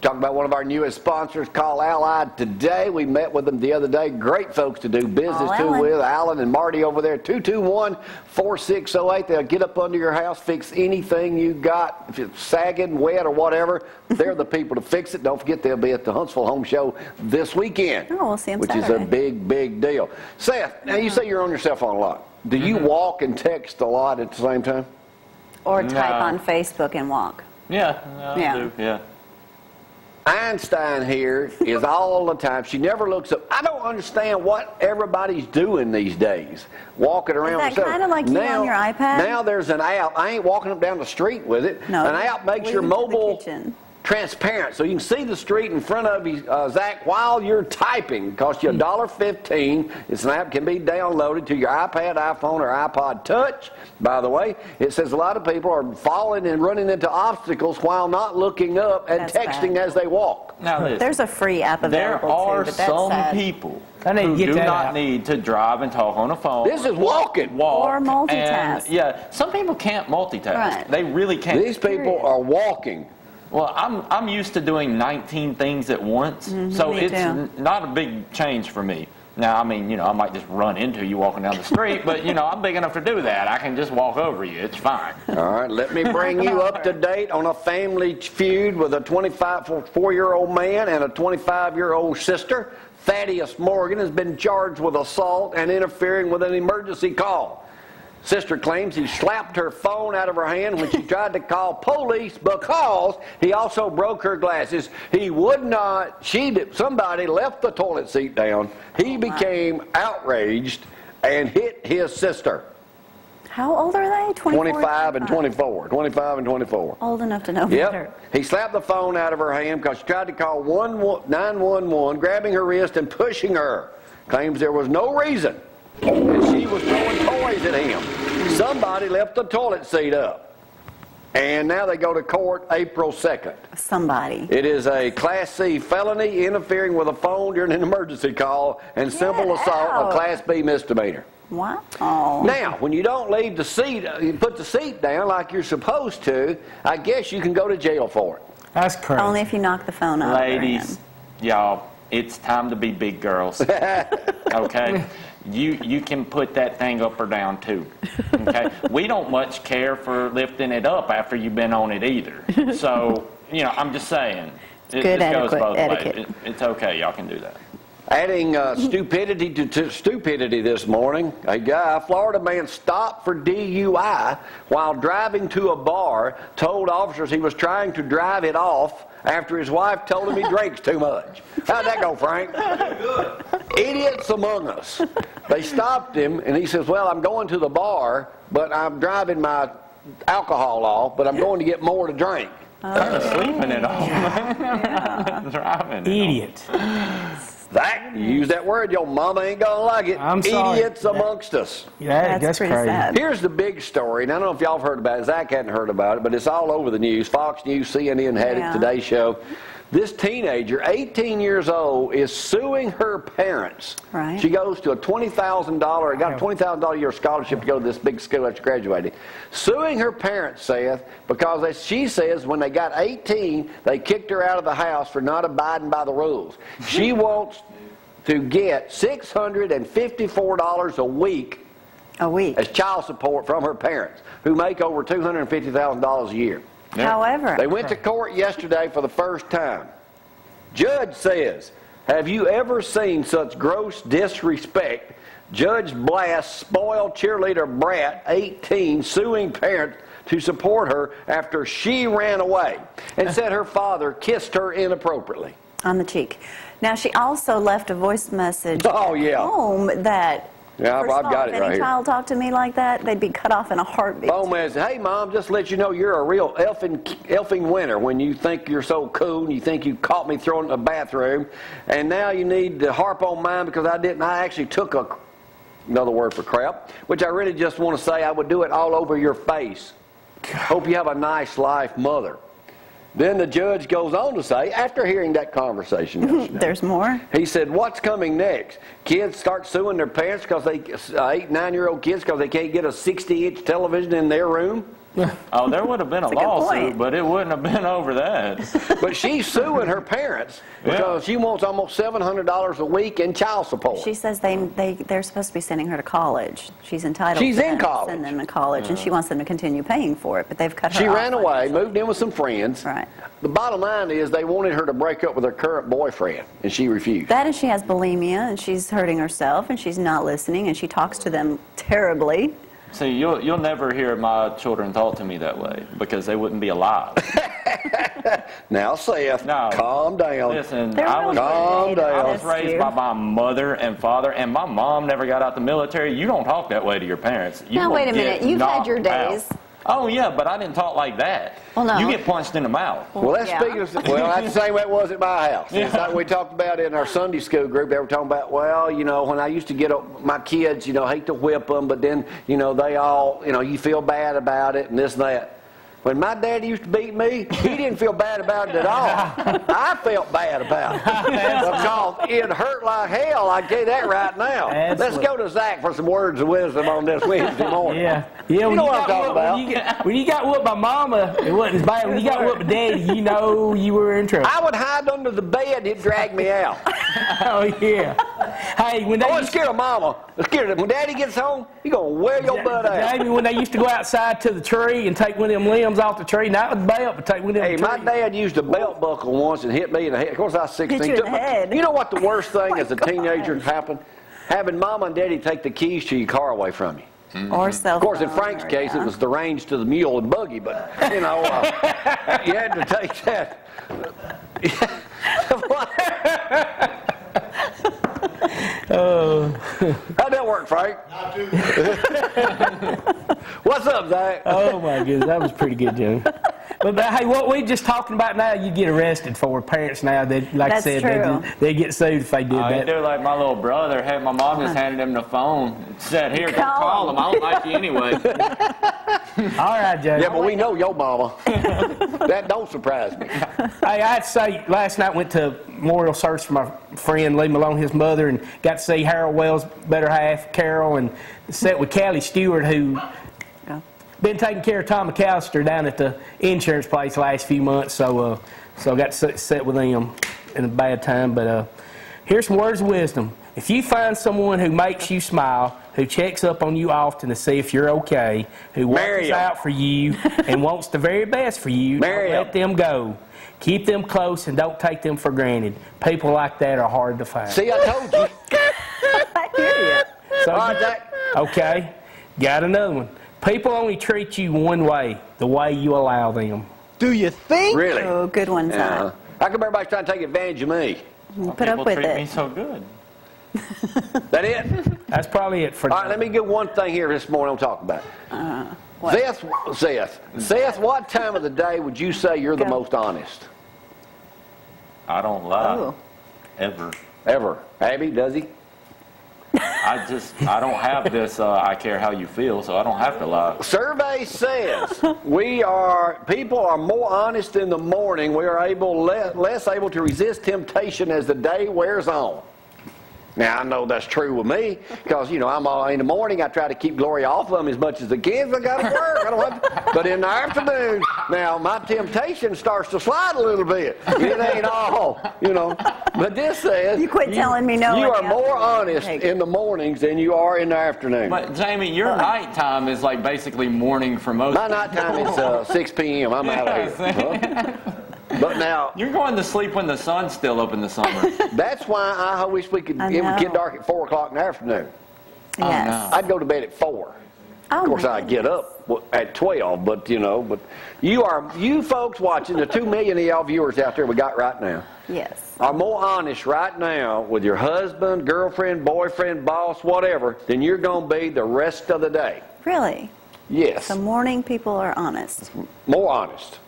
Talking about one of our newest sponsors, Call Allied today. We met with them the other day. Great folks to do business Call to with. Alan and Marty over there, 221 4608. They'll get up under your house, fix anything you got. If it's sagging, wet, or whatever, they're the people to fix it. Don't forget they'll be at the Huntsville Home Show this weekend. Oh, we'll see 'em Which is a big, big deal. Seth, now you mm-hmm. say you're on your cell phone a lot. Do you mm-hmm. walk and text a lot at the same time? Or type No. on Facebook and walk. Yeah, I Yeah. do. Yeah. Einstein here is all the time. She never looks up. I don't understand what everybody's doing these days, walking around. that with cell- kinda like you on your iPad? Now there's an app. I ain't walking up down the street with it. No, an app makes your it to the mobile kitchen. Transparent, so you can see the street in front of you, uh, Zach, while you're typing. It Costs Hmm. you a dollar fifteen. It's an app can be downloaded to your iPad, iPhone, or iPod Touch. By the way, it says a lot of people are falling and running into obstacles while not looking up and That's texting bad. as they walk. Now listen. There's a free app There available are too, but that's some sad. people I need who do that not out. need to drive and talk on a phone. This is walking. walk Or multitask. And, yeah, some people can't multitask. Right. They really can't. These people Period. are walking. Well, I'm I'm used to doing 19 things at once, so Mm-hmm, me it's n- not a big change for me. Now, I mean, you know, I might just run into you walking down the street, but you know, I'm big enough to do that. I can just walk over you. It's fine. All right, let me bring you up to date on a family feud with a 25 year old man and a 25 year old sister. Thaddeus Morgan has been charged with assault and interfering with an emergency call. Sister claims he slapped her phone out of her hand when she tried to call police because he also broke her glasses. He would not, she did, somebody left the toilet seat down. He oh, became outraged and hit his sister. How old are they? 24, 25 and 24. 25 and 24. Old enough to know better. Yep. He slapped the phone out of her hand because she tried to call 1 911, grabbing her wrist and pushing her. Claims there was no reason. And she was throwing toys at him. Somebody left the toilet seat up. And now they go to court April 2nd. Somebody. It is a Class C felony interfering with a phone during an emergency call and simple assault, out. a Class B misdemeanor. Wow. Oh. Now, when you don't leave the seat, uh, you put the seat down like you're supposed to, I guess you can go to jail for it. That's crazy. Only if you knock the phone out. of Ladies, y'all, it's time to be big girls. okay? You you can put that thing up or down too. Okay? we don't much care for lifting it up after you've been on it either. So, you know, I'm just saying. It, Good this goes both etiquette. ways. It, it's okay, y'all can do that. Adding uh, stupidity to, to stupidity this morning, a guy, a Florida man, stopped for DUI while driving to a bar, told officers he was trying to drive it off after his wife told him he drinks too much. How'd that go, Frank? Idiots among us. They stopped him, and he says, Well, I'm going to the bar, but I'm driving my alcohol off, but I'm going to get more to drink. Sleeping it off, man. Driving. it off. Idiot. That, you use that word, your mama ain't gonna like it. I'm sorry. Idiots amongst us. Yeah, That's that's, pretty crazy. sad. Here's the big story, and I don't know if y'all have heard about it. Zach hadn't heard about it, but it's all over the news. Fox News, CNN had Yeah. it, Today Show. This teenager, 18 years old, is suing her parents. Right. She goes to a $20,000, got a $20,000 a year scholarship to go to this big school after graduating. Suing her parents, Seth, because they, she says when they got 18, they kicked her out of the house for not abiding by the rules. She wants to get $654 a week A week. as child support from her parents, who make over $250,000 a year. However, They went to court yesterday for the first time. Judge says, Have you ever seen such gross disrespect? Judge blasts spoiled cheerleader brat, 18, suing parents to support her after she ran away and uh. said her father kissed her inappropriately. on the cheek. Now, she also left a voice message Oh, at yeah. home that. Yeah, I've- first I've all, got if it any right here. Any child talked to me like that, they'd be cut off in a heartbeat. Phone man Hey, mom, just to let you know you're a real elfing, elfing winner when you think you're so cool and you think you caught me throwing in the bathroom. And now you need to harp on mine because I didn't. I actually took a, another word for crap, which I really just want to say I would do it all over your face. Hope you have a nice life, mother. Then the judge goes on to say, after hearing that conversation There's more. he said, "What's coming next? Kids start suing their parents because they, uh, eight, nine-year-old kids, because they can't get a 60-inch television in their room. Oh, there would have been a That's a good lawsuit, point. but it wouldn't have been over that. But she's suing her parents Yeah. because she wants almost $700 a week in child support. She says they, they, they're supposed to be sending her to college. She's entitled She's to in them college. send them to college, and she wants them to continue paying for it, but they've cut her off. She off ran away, financially. moved in with some friends. Right. The bottom line is they wanted her to break up with her current boyfriend, and she refused. That and she has bulimia, and she's hurting herself, and she's not listening, and she talks to them terribly. See, you'll, you'll never hear my children talk to me that way because they wouldn't be alive. now, Seth, No. calm down. Listen, They're I was, Calm down. I was raised by my mother and father, and my mom never got out the military. You don't talk that way to your parents. You Now, wait a minute. You've had your days. out. Days. Oh, yeah, but I didn't talk like that. Well, no. You get punched in the mouth. Well, that's Yeah. speaking of, well, that's the same way it was at my house. It's like we talked about in our Sunday school group. They were talking about, well, you know, when I used to get up, my kids, you know, hate to whip them, but then, you know, they all, you know, you feel bad about it and this and that. When my daddy used to beat me, he didn't feel bad about it at all. I felt bad about it because it hurt like hell. I tell you that right now. Let's go to Zach for some words of wisdom on this Wednesday morning. Yeah, yeah. When know what I'm talking about. When you, get, when you got whooped by mama, it wasn't as bad. When you got whooped by daddy, you know you were in trouble. I would hide under the bed. He'd drag me out. Oh yeah. Hey, when they I wasn't used, scared of mama. I'm scared of when daddy gets home, he gonna wear your butt out. Jamie, when they used to go outside to the tree and take one of them limbs off the tree, not with the belt, but take one of them Hey, my trees. dad used a belt buckle once and hit me in the head. Of course, I was 16. Hit you in the head. You know what the worst thing as a my teenager happened? Having mama and daddy take the keys to your car away from you. Or cell Of course, in Frank's or- case, yeah. it was the range to the mule and buggy, but, you know, uh, you had to take that. Oh. How'd that work, Frank? Not too What's up, Zach? Oh my goodness, that was pretty good, Jimmy. But, but hey, what we just talking about now, you get arrested for parents now. They, like That's I said, true. they, they get sued if they did I oh, that. do like my little brother. Had my mom just handed him the phone. and Said, "Here, go Call call him." him. I don't like you anyway." All right, Jay. Yeah, but we know your mama. that don't surprise me. Hey, I'd say last night went to memorial service for my friend Lee Malone, his mother, and got to see Harold Wells' better half, Carol, and sat with Callie Stewart, who Yeah. been taking care of Tom McAllister down at the insurance place last few months. So, uh, so I got to sit, sit with them in a bad time. But uh, here's some words of wisdom. If you find someone who makes you smile, who checks up on you often to see if you're okay, who Marry watches 'em. out for you and wants the very best for you, Marry don't 'em. let them go. Keep them close and don't take them for granted. People like that are hard to find. See, I told you. I hear you. So, All right, Zach. okay, got another one. People only treat you one way, the way you allow them. Do you think? Really? Oh, good one, Yeah. Zach. How come everybody's trying to take advantage of me? Put up People with treat me so good. That it? That's probably it for All right, let me get one thing here this morning I'm talking about. Uh, what? Seth, Seth, Seth, what time of the day would you say you're the most honest? I don't lie Oh. ever. Ever. Abby, does he? I just I don't have this. Uh, I care how you feel, so I don't have to lie. Survey says we are people are more honest in the morning. We are able less, less able to resist temptation as the day wears on. Now I know that's true with me because you know I'm all in the morning. I try to keep glory off of them as much as the kids. I got to work. I don't have to, but in the afternoon, now my temptation starts to slide a little bit. It ain't all, you know. But this says You quit telling me no You are more honest in the mornings than you are in the afternoon. But Jamie, your nighttime is like basically morning for most. of My nighttime is uh, 6 p.m. I'm out of here. Huh? But now, You're going to sleep when the sun's still up in the summer. that's why I wish we could I it would get know. dark at 4 o'clock in the afternoon. Yes. Oh, I'd go to bed at 4. Oh, Of course, my I get up at 12, but you know, but you are, you folks watching, the 2 million of y'all viewers out there we got right now, Yes. are more honest right now with your husband, girlfriend, boyfriend, boss, whatever, than you're going to be the rest of the day. Really? Yes, The morning people are honest. more honest.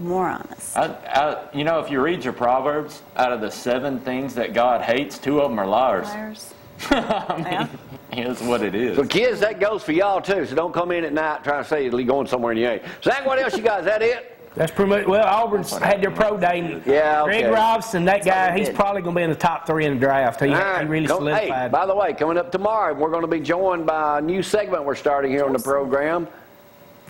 More honest. I, I, you know, if you read your Proverbs, out of the seven things that God hates, two of them are liars. Liars. I mean, Here's what it is. So kids, that goes for y'all too. So don't come in at night trying to say you're going somewhere and you ain't. Zach, what else you got? Is that it? That's pretty much, well, Auburn's had their pro day. Yeah, okay. Greg Robinson, that guy, he's probably going to be in the top three in the draft. He, All he really Go- Hey, by the way, coming up tomorrow, we're going to be joined by a new segment we're starting here on the program.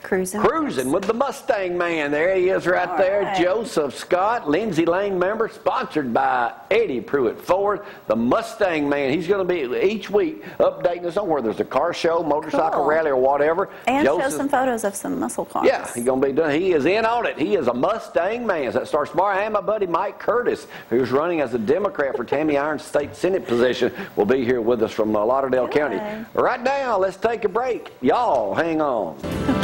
Cruising. Cruising with the Mustang Man. There he is right All there. right. Joseph Scott, Lindsay Lane member, sponsored by Eddie Pruitt Ford, the Mustang Man. He's going to be each week updating us on where there's a car show, motorcycle Cool. rally, or whatever. And show some photos of some muscle cars. Yeah, he's gonna be done. He is in on it. He is a Mustang man. That starts tomorrow. And my buddy Mike Curtis, who's running as a Democrat for Tammy Irons' state Senate position, will be here with us from uh, Lauderdale County. Right now, let's take a break. Y'all, hang on.